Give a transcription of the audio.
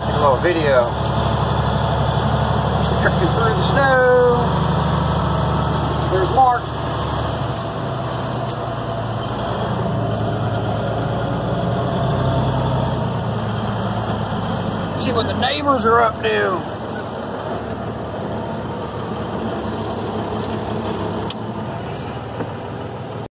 A little video. Just trekking through the snow. There's Mark. See what the neighbors are up to.